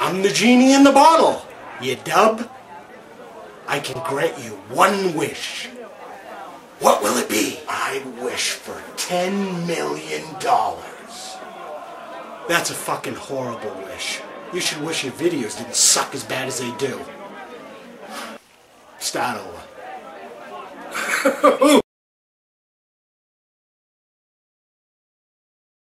I'm the genie in the bottle. You dub? I can grant you one wish. What will it be? I wish for ten million dollars. That's a fucking horrible wish. You should wish your videos didn't suck as bad as they do. Start over.